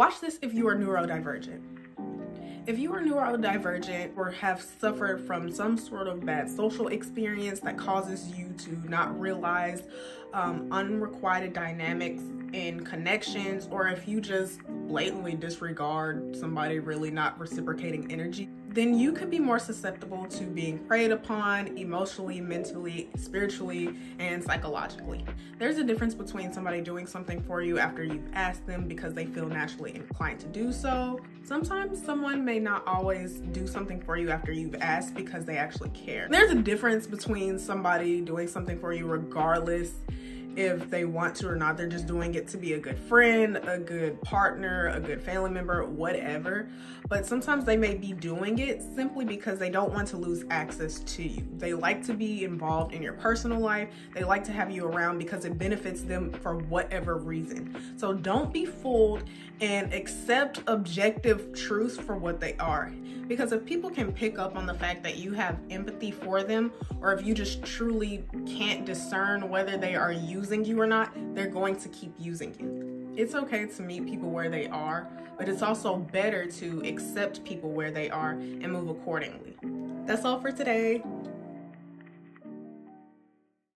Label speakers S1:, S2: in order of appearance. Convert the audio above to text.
S1: Watch this if you are neurodivergent. If you are neurodivergent or have suffered from some sort of bad social experience that causes you to not realize um, unrequited dynamics in connections, or if you just blatantly disregard somebody really not reciprocating energy, then you could be more susceptible to being preyed upon emotionally, mentally, spiritually, and psychologically. There's a difference between somebody doing something for you after you've asked them because they feel naturally inclined to do so. Sometimes someone may not always do something for you after you've asked because they actually care. There's a difference between somebody doing something for you regardless if they want to or not. They're just doing it to be a good friend, a good partner, a good family member, whatever. But sometimes they may be doing it simply because they don't want to lose access to you. They like to be involved in your personal life. They like to have you around because it benefits them for whatever reason. So don't be fooled and accept objective truths for what they are. Because if people can pick up on the fact that you have empathy for them, or if you just truly can't discern whether they are using you or not, they're going to keep using you. It's okay to meet people where they are, but it's also better to accept people where they are and move accordingly. That's all for today.